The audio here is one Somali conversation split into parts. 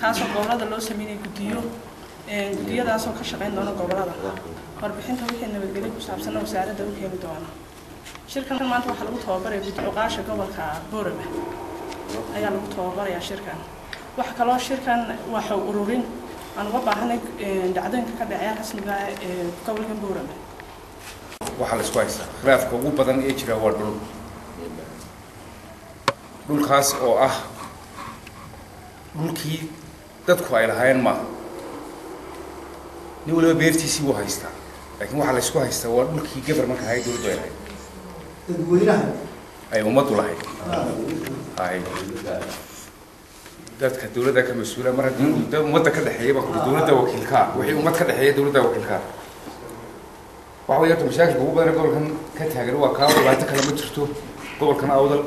kaasoo gobollada loo sameynaya guddiyo guddiyadaasoo ka shaqayn doona gobollada. Warbixinta wixii nabadgelyo ku saabsanna wasaaradda u keeni doona. Shirkan maanta waxaa lagu tababaraya guddi cuqaasha gobolka boorama ayaa lagu tababarayaa shirkan. Waxa kaloo shirkan waa xog ururin aan uga baahanay dhacdooyinka ka dhacaya rasmiga ee gobolka boorama waxaa la isku haystaa khilaafka ugu badan ee jira waa dhul. Dhulkaas oo ah dhulkii dadku ay lahaayeen maaha nin waliba beertiisii wuu haystaa. Laakiin waxaa la isku haystaa waa dhulkii gabar marka ahayd dowladdu ay lahayd dadweynaha ay ummaddu lahayd ay. Dadka dowladda ka mas'uula mar haddii dad ummadda ka dhexeeya baa kuli dowladda wakiilka. Ah wixii ummad ka dhexeeya dowladda wakiilka. Ah waxa way horta mashaakilka ugu badan gobolkan ka taagan waa kaa dhibaato kale ma jirto. Gobolkan awdal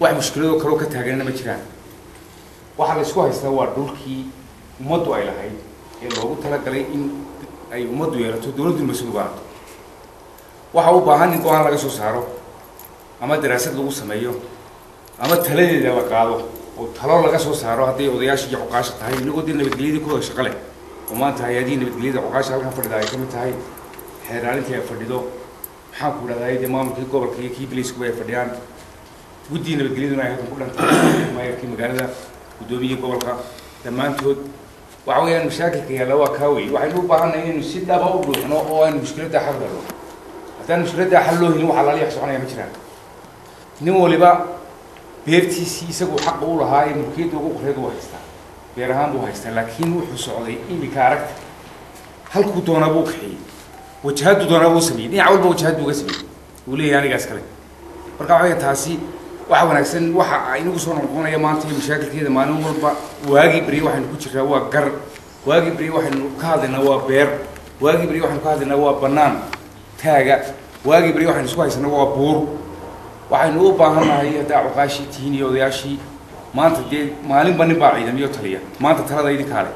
wax mushkiladoo kaleo ka taaganina ma jiraan waxaa la isku haystaa waa dhulkii ummaddu ay lahayd ee loogu talagalay in ay ummaddu yeelato dowladdu mas'uul baato waxa u baahan in go'aan laga soo saaro ama daraasad lagu sameeyo ama taladeeda la qaado oo talo laga soo saaro hadday odayaasha iyo cuqaasha tahay. Inagoo dee nabadgelyadii ku shaqo leh oo maanta hay'adihii nabadgelyada cuqaasha halkan fadhida ay ka mid tahay xeeraalintii ay fadhido maxaan ku dhahday dee maamulkii gobolka iyo kii baliiskuba ay fadhiyaan. Guddii nabadgelyaduna ay halkan ku dhantahay maayarkii magaalada guddoomiyihii gobolka dhammaantood. Waxa weeyaan mashaakilka yaalla waa kaa wey waxaynu u baahannahay inaynu si dhaba u dhuuxno oo aan mushkiladda xal helo haddaan mushkiladda xal loo helin waxa laaliyax soconaya ma jiraan. Nin waliba beertiisii isagu xaqa u lahaa ee mulkiyadda ugu qoreed u haystaa. Beer ahaan buu haystaa laakiin wuxuu socday iminka aragta. Halkuu doonaa buu kaxeeyey wajahaddu doonaa buu sameeyey. Dhinac walba wajahad uga sameeyey. Uu leeyahay anigaas kale. Marka waxa weya taasi waxa wanaagsan waxa inagu soo noqonaya maanta iyo mashaakilkeeda maalin walba. Waagii beri waxaynu ku jiraa waa gar. Waagii beri waxaynu ka hadlaynaa waa beer. Waagii beri waxaynu ka hadlaynaa waa bannaan taaga. Waagii beri waxaynu isku haysanaa waa buur. Waxaynu u baahannahay haddaa cuqaashii tihiin iyo odayaashii maanta dee maalinba nin baa ciidamiyo taliya. Maanta talada idinkaa leh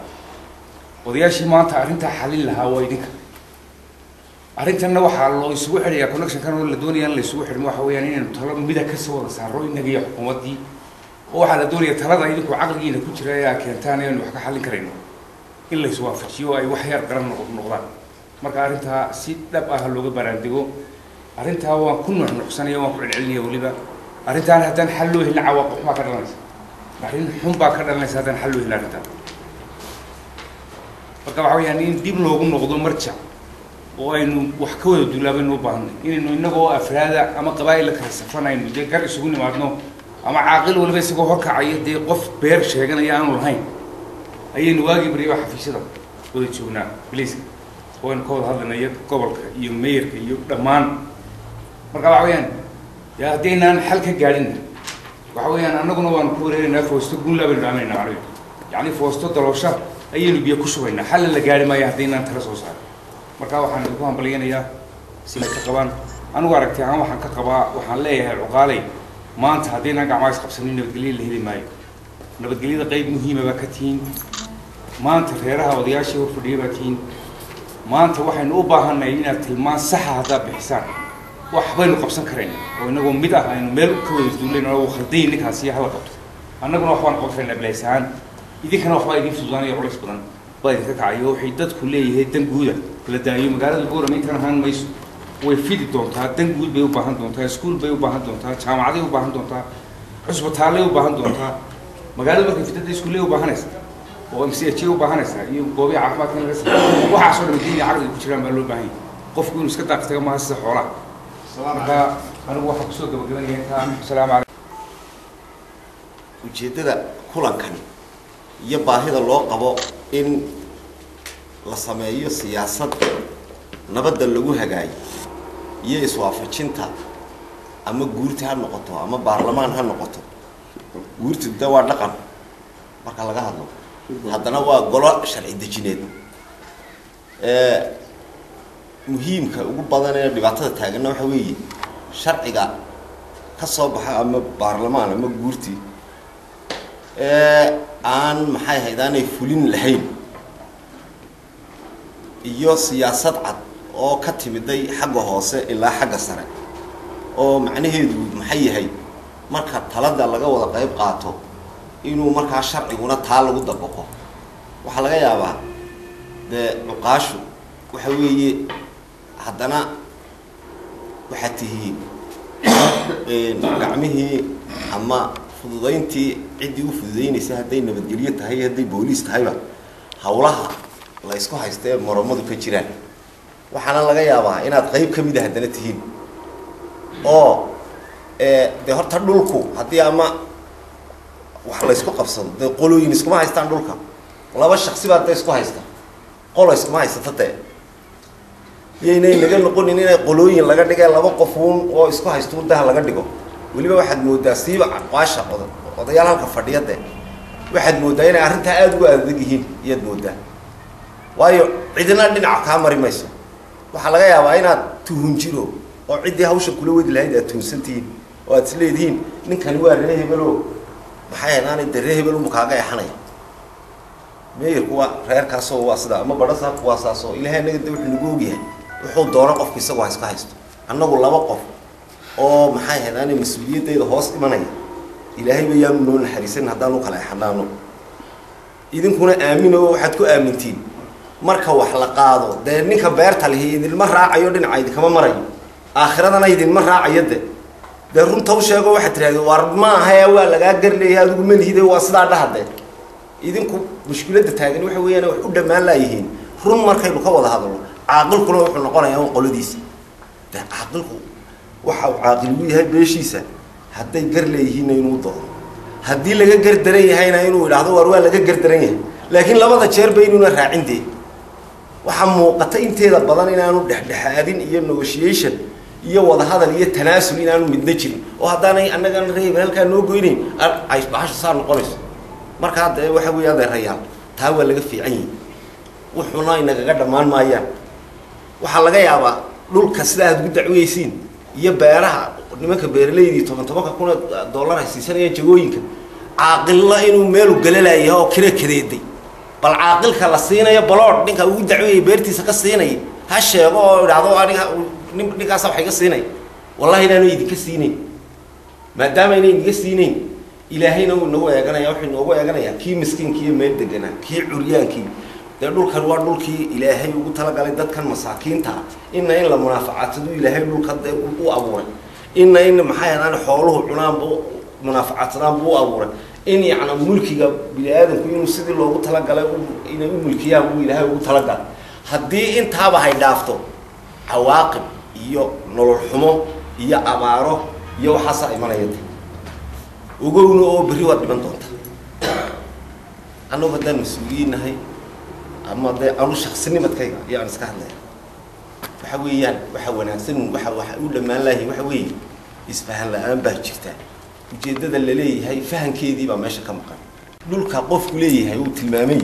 odayaashii maanta arrintaa xalin lahaa waa idinka arrintanna waxaa loo isugu xidhayaa connectionkan oo la doonaya in la isugu waxa weeyaan inaynu talo mida ka soo wada saaro innaga iyo xukuumaddii oo waxaa la doonaya talada idinku caqligiina ku jira ee aa keentaan inaynu wax ka xallin karayno. In la ay wax yar qaran noqdaan. Marka arrintaa si dhab ah looga baraandego. Arrintaa waan ku nuxnuxsanaya waan ku celcelinaya weliba. Arrintaan haddaan xal loo helin cawaaqib xumaa ka dhalanaysa. Arrin xun baa ka dhalanaysa haddaan xal loo helin arrintaa. Marka waxa weeyaan in dib loogu noqdo marjac oo aynu wax ka wada duulaabaynu u baahnay inaynu innagoo afraada ama qabaa'illa kala safranayno dee gar isugu nimaadno ama caaqil waliba isagoo horkacaya dee qof beer sheeganaya aanu lahayn ayaynu waagii bariya xafiisyada wada joognaa biliiska oo aynu ka wada hadlaynayo gobolka iyo meeyarka iyo dhammaan. Marka waxa weeyaan dee haddaynaan xal ka gaadhin waxa weeyaan annaguna waanu ku wareeraynaa foosto guunlaa baynu dhaaminaynaa macnaheedu yacni foosto daloosha ayaynu biyo ku shubaynaa. Xalla la gaari maayo haddaynaan tala soo saarin marka waxaan idinku hambalyanayaa si ay ka qabaan. Anigu aragti ahaan waxaan ka qabaa waxaan leeyahay cuqaaley maanta haddaynaan gacmaa isqabsanin nabadgelya la heli maayo. Nabadgelyada qayb muhiima baa ka tihiin. Maanta reeraha odayaashii hor fadhiya baa tihiin. Maanta waxaynu u baahannahay inaad tilmaan saxa haddaad bixisaan. Wax baynu qabsan karayna oo inagoo mid ah aynu meel ka wada duulayn oo khaldayi ninkaasi hala qabto. Annaguna waxbaan qaban karaynaa bilays idinkana waxbaa idin fududaanaya culays badan. Baa idinka kacayo waxay dadku leeyahay dan guuda la daayo magaalada boorama intan ahaan mayso way fidi doontaa dan guud bay u baahan doontaa iskuul bay u baahan doontaa jaamacaday u baahan doontaa cusbitaallay u baahan doontaa magaalada markay fidada iskuullay u baahanaysa oo m c h u baahanaysaa iyo goobihi caafimaadka in laga sameeyo waxaasoo dhan diiniya caqliga ku jiraan baa loo baahan yahay qofku inuu iska daaqtaga maaha sida xoolaha marka anigu waxaan ku soo gabagabanaya intaa asalaamu calaykum ujeeddada kulankan iyo baahida loo qabo in la sameeyo siyaasad nabadda lagu hagaayo iyo iswaafajinta ama guurti ha noqoto ama baarlamaan ha noqoto. Guurti de waa dhaqan. Marka laga hadlo haddana waa golo sharci dejineed. Muhiimka ugu badan ee dhibaatada taaganna waxa weeye sharciga ka soo baxa ama baarlamaan ama guurti aan maxay ahayd aanay fulin lahayn iyo siyaasad cad oo ka timiday xagga hoose ilaa xagga sare oo macnaheedu maxay yahay? Marka talada laga wada qayb qaato inuu markaa sharciguna taa lagu dabaqo. Waxaa laga yaabaa dee cuqaashu waxa weeye haddana waxaad tihiin gacmihii ama fududayntii ciddii u fududaynaysa hadday nabadgelyo tahay hadday booliis tahayba hawlaha la ysku haysta ee moromadu ka jiraan. Waxaana laga yaabaa inaad qayb ka mida haddana tihiin. Oo dee horta dhulku haddii ama wax la ysku qabsado dee qolooyin iskuma haystaan dhulka. Laba shaksi baa da isku haysta. Qola iskuma haysata dee iyaynay naga noqonin inay qolooyin laga dhigay laba qofuun oo isku haysto daha laga dhigo. Weliba waxaad moodaa siiba caqaasha oda odayaal halka fadhiya dee waxaad moodaa inay arrintaa aada ugu adag yihiin iyaad moodaa waayo cidina dhinaca kaa mari mayso waxaa laga yaabaa inaad tuhun jiro oo ciddii hawsha kula wadi lahayd aad tuhunsantihiin oo aad isleedihiin ninkani waa ree hebelo. Maxay hadaanay de ree hebel unba kaaga exanaya meeyarku waa reerkaasoo waa sidaa ama badhasaabku waa saasoo ilahay anaga de wuxuu nagu ogyahay wuxuu doono qofku isagu ha iska haysto. Annagu laba qof oo maxay hadaanay mas'uuliyaddayda hoos imanaya. Ilaahayba yaanu noo naxariisan haddaan u kala exanaano idinkuna aamino waxaad ku aamintiin marka wax la qaado dee ninka beerta lihi idinma raacayo dhinaca idinkama marayo aakhiradana idinma raacayo de dee runta u sheego waxaad tirahdeen war maaha waa lagaa garleeyahay adigu malihide waa sidaa dhahade idinku mushkiladda taagan waxa weeyaan wax u dhammaan laayihiin run markaynu ka wada hadalno caaqilkuna wuxuu noqonayaa un qoladiisa de caaqilku waxa uu caaqil ugu yahay beeshiisa hadday gar leeyihiinna inuu doono haddii laga gardaran yahayna inuu idhaahdo war waa laga gardaran yahay laakiin labada jeerba inuuna raacin dee waxaa muuqata inteeda badan inaanu dhexdhexaadin iyo negotiation iyo wadahadal iyo tanaasul inaanu midna jirin. Oo haddaanay annagan reebel halkaa noo goynayn ay bahasha saa noqonayso. Markaa dee waxa weeye adeerayaal taa waa laga fiican yihi wuxuuna inagaga dhammaan maayaan. Waxaa laga yaabaa dhulka sida aad ugu dacweysiin iyo beeraha nimanka beeralaydii toban tobanka kuna dollar ay siisanayaan jagooyinka caaqilla inuu meelu galalayaha oo kira kadeeday bal caaqilka la siinayo balood ninka ugu dacweeyay beertiisa ka siinaya ha sheego oo idhaahdo aniga nin ninkaasa wax iga siinay wallahi inaanu idinka siinayn maadaama ayna idinka siinayn ilaahayna wuu inagu eeganaya wuxuu inoogu eeganayaa kii miskiinkii iyo meel deganaa kii curyaankii dee dhulkan waa dhulkii ilaahay ugu talagalay dadkan masaakiinta ah ina in la munaafacadsado ilaahay dhulka dee u abuuray ina in maxay adaan xooluhu cunaanba munaafacadsadaanba u abuuray in yacna mulkiga bini aadamku inuu sidii loogu talagalay inay u mulkiyaan uu ilaahay ugu talagalay. Haddii intaaba hay dhaafto cawaaqib iyo nolol xumo iyo abaaro iyo waxaasaa imanaya de ogowna oo berri waad dhiman doonta. Annagu haddaan mas'uuliyiin nahay ama dee anu shaksinimadkayga ayaan iska hadlaya. Waxa weeyaan waxa wanaagsan waxa waxa u dhammaan lahay waxa weeye isfahan la'aan baa jirta ujeeddada la leeyahay fahankeedii baa meesha ka maqan dhulka qofku leeyahay uu tilmaamay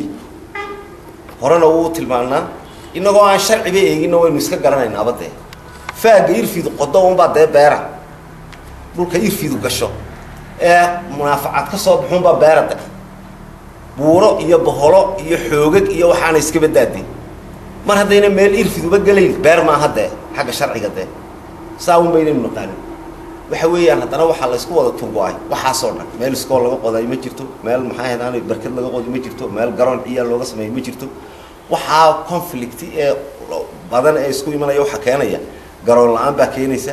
horena wuu tilmaanaa inagoo aan sharciba eeginna waynu iska garanaynaa abadee faaga irfidu qodo unbaa dee beera dhulka irfidu gasho ee munaafacad ka soo baxuunbaa beera de buuro iyo boholo iyo xoogag iyo waxaana iska badaaday mar haddayna meel irfiduba gelayn beer maaha dee xagga sharciga dee saa un baynaynu naqaanin waxa weeyaan haddana waxaa la isku wada turgo-ay waxaasoo dhan meel iskool laga qoday ma jirto meel maxaa hadaana barkad laga qoday ma jirto meel garoon ciyaal looga sameeyey ma jirto. Waxaa conflict ee badan ee isku imanaya waxaa keenaya garoon la'aan baa keenaysa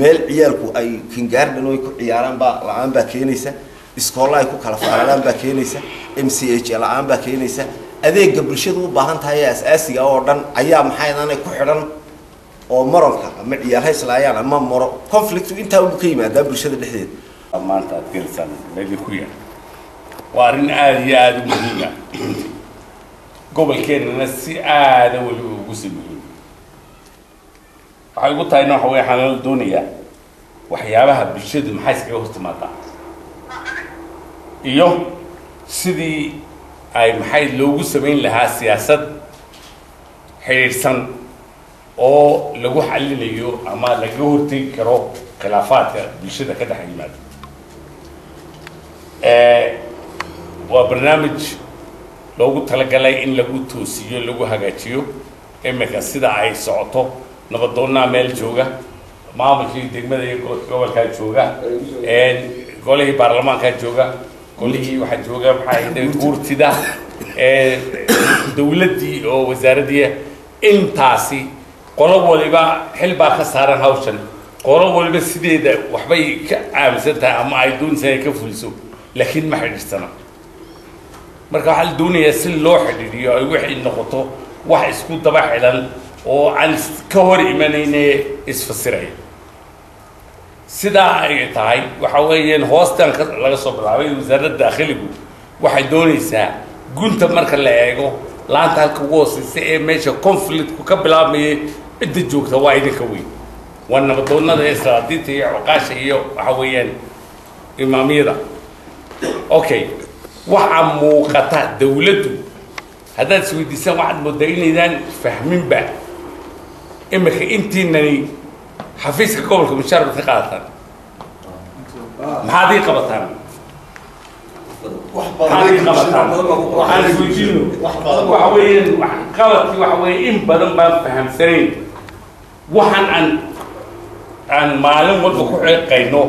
meel ciyaalku ay kingaardan ay ku ciyaaraan baa la'aan baa keenaysa iskoolla ay ku kala faararaan baa keenaysa m c h la'aan baa keenaysa. Adeega bulshadu u baahan tahay ee as-aasiga oo dhan ayaa maxay hadaana ku xidhan oo maronka ama ciyaal hayslaayaan ama maro conflict intaa ugu ka yimaadaa bulshada dhexdeeda maanta aad gelaysaan meelii ku yaal waa arrin aada iyo aada u muhiima runtii gobolkeennana si aada weliba ugu sii muhiim waxay ugu tahayna waxa wey waxaan la doonayaa waxyaabaha bulshadu maxay iskaga hor timaadaa? Iyo sidii ay maxay loogu samayn lahaa siyaasad xidhiidhsan oo lagu xalinayo ama lagaga hortegi karo khilaafaadka bulshada ka dhex yimaada. Waa barnaamij loogu talagalay in lagu toosiyo lagu hagaajiyo imika sida ay socoto nabadoonnaa meel jooga maamulkii degmada iyo gobolkaa jooga golihii baarlamaankaa jooga golihii waxaa jooga maxaa guurtida ee dawladdii oo wasaaraddii intaasi qolo waliba xil baa ka saaran hawshan. Qolo waliba sideeda waxbay ka aaminsan tahay ama ay doonaysa ka fuliso laakiin ma xidhiirsana marka waxaa la doonayaa si loo xidhiidhiyo ay waxay noqoto wax isku daba xidhan oo aan ka hor imanayne isfasiraya sidaa ay tahay waxa weeyaan hoostan laga soo bilaabay wasaaradda daakhiligu waxay doonaysaa gunta marka la eego laanta halka ugu hooseysa ee meesha conflictku ka bilaabmayay cidda joogta waa idinka weyn. Waa nabadoonnada ee salaadiinta iyo cuqaasha iyo waxa weeyaan imaamiyada. Okay waxaa muuqata dawladdu. Haddaad isweydiisaan waxaad moodaa inaydaan fahminba imika intiinani xafiiska gobolka mushaarka ka qaadataan maxaad ii qabataan? Waxaan isweydiino waxa weeyaan wax qabadkii waxa weeye in badan baan fahamsanayn waxaan aan aan maalin walba ku xiiqayno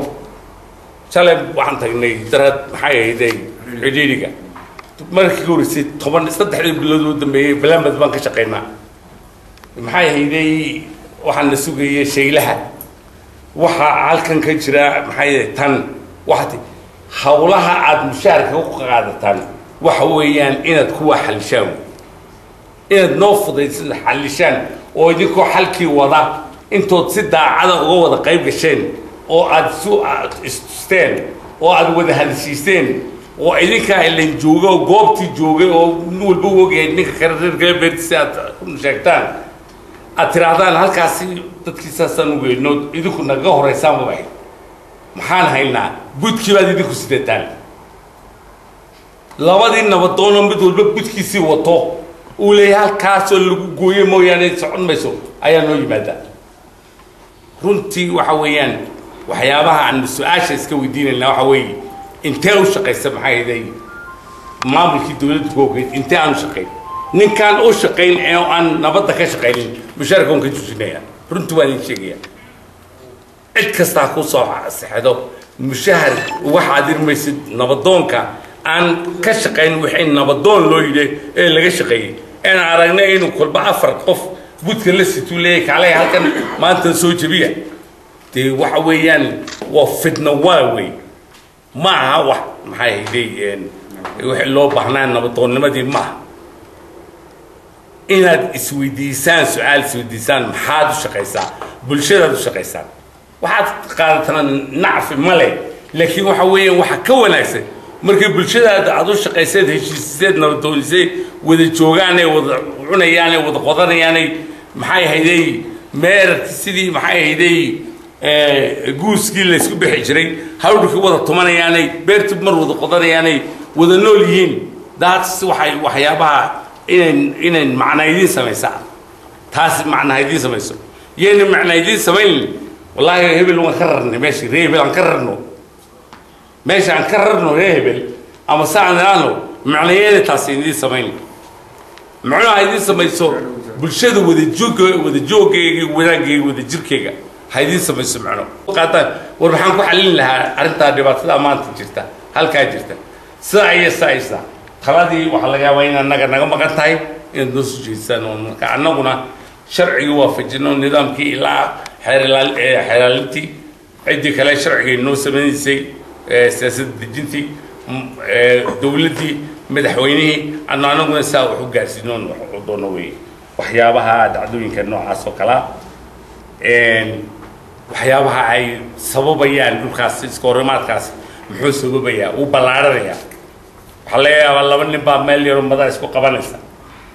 shalay waxaan tagnay darad maxay ahayday cidhiidhiga markii horeysay toban saddexdii bilood oo dambeeyey balambad baan ka shaqaynaa maxay ahayday waxaan la sugayay shaylaha. Waxaa halkan ka jira maxay tan. Waxaati hawlaha aada mushaharka ku qaadataan waxa weeyaan inaad kuwa xalishaan inaad noo fudaysad xalishaan oo idinkoo xalkii wada intood si daacada uga wada qayb gasheen oo aada su istusteen oo aada wada hadashiiseen oo idinkaa ilan jooga oo goobtii joogay oo walba u ogyahay ninka kale reer galbeed si aad sheegtaan. Aad tiraahdaan halkaasi dadkii saasaan u geyno idinku naga horeysaan mabay maxaan haynaa? Budkii baad idinku sidataan labadii nabadoonoo mid walba budkiisii wato uu leeyahay halkaasoo lagu gooye mooyaane socon mayso ayaa noo yimaada. Runtii waxa weeyaan waxyaabaha aan su'aasha iska weydiinayna waxa weeye intee u shaqaysa maxay ahaday maamulkii dawladda koogeed intee aan u shaqayn? Ninkaan u shaqayn ee aan nabadda ka shaqaynin mushaarka un ka jujinaya. Runtii waan idin sheegaya cid kastaa ku soo sexdo mushahar waxaad irmaysid nabadoonka aan ka shaqayn wixii nabadoon loo yidhi ee laga shaqeeyey een aragnay inuu kolba afar qof budka la situu leeyahay kaalay halkan maanta soo jebiya. Dee waxa weeyaan waa fitna waa wey ma aha wax maxay hayday wixii loo baahnaa nabadoonnimadii maaha inaad isweydiisaan su'aal isweydiisaan maxaad u shaqaysaa? Bulshadaad u shaqaysaan waxaad qaadataan nacfi male laakiin waxa weeyaan waxa ka wanaagsan markay bulshadaada aad u shaqayseed heshiisiseed nabadoonisay wada joogaanay wada cunayaanay wada qodanayaanay maxay hayday? Meerarki sidii maxay hayday? Guuskii laysku bixi jiray hawdhikii wada tumanayaanay beerti mar wada qodanayaanay wada nool yihiin. Daas waxay waxyaabaha inayn inayn macna idiin samaysaa. Taas macna idiin samayso. Yayna macna idiin samayn. Wallaahi hebel waan ka rarnay meeshii ree hebel aan ka rarno meesha aan ka rarno ree hebel ama saan aano macnayeeda taas idiin samayn. Macnaha idiin samayso bulshada wada joogga wada jooggeega wanaaggeega wada jirkeyga ha idiin samayso macno. Qaataan war maxaan ku xallin lahaa arrintaa dhibaatada maanta jirta halkaa jirta. Sidaa iyo sidaa iyo sidaa taladii waxaa laga yaabaa in annaga naga maqan tahay inaad noo soo jeedisaan oo marka annaguna sharcigii waafajino nidaamkii ilaa xeerlaal xeeraalintii ciddii kale sharcigay noo samaynaysay siyaasadda dejintii dowladdii madaxweynihii anna annaguna saa wax u gaarsiinoon u doono weeye. Waxyaabaha dhacdooyinka noocaas oo kalaa waxyaabaha ay sababayaan dhulkaas iska horimaadkaas muxuu sababayaa wuu ballaaranayaa. Waxaa laga yaabaa laba nin baa meel yaroo madaa isku qabanaysa.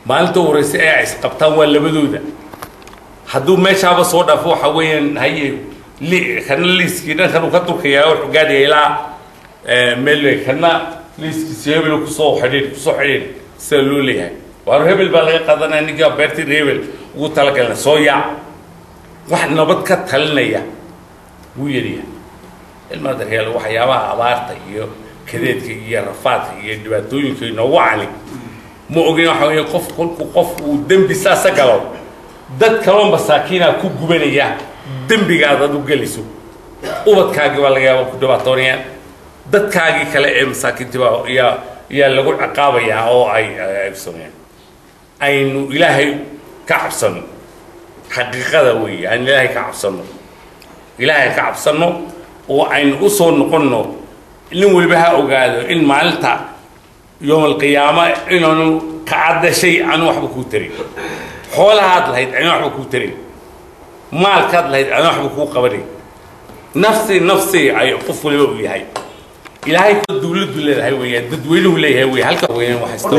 Maalinta horeysa ee ay isqabtaan waa labadooda. Hadduu meeshaaba soo dhaafo waxa weeyaan haye kana liiskii dhankan uu ka durkayaa wuxuu gaadhaya ilaa meel kana liiskiisi hebel ku soo xidhiidh ku soo xidhiidh sida loo leeyahay waar hebel baa laga qadanaya ninkaa beertii hebel ugu talagalna soo yaac wax nabad ka talinaya wuu yaryahay ilmaa daryaal waxyaabaha abaarta iyo kadeedka iyo rafaadka iyo dhibaatooyinka inoogu cani ma ogin waxa weeye qof kolku qof uu dembi saasa galo. Dad kaloo masaakiinaa ku gubanaya dembigaad ad u gelayso ubadkaagii baa laga yaaba ku dhibaatoonayaan dadkaagii kale ee masaakiintiba yaa yaa lagu ciqaabayaa oo ay ay sameeyaan aynu ilaahay ka cabsano xaqiiqada weeye aan ilaahay ka cabsano ilaahay ka cabsano oo aynu u soo noqonno nin waliba ha ogaado in maalinta yowm alqiyaama inaanu ka cadda shay aanu waxba kuu tarin xoolahaad lahayd aanu waxba kuu tarin maalkaad lahayd aanu waxba kuu qabanin nafsi nafsi ay qof waliba u yahay. Ilaahay dawladdu leedahay weeyaan dadweynuhu leeyahay wey halka weeyaan waxay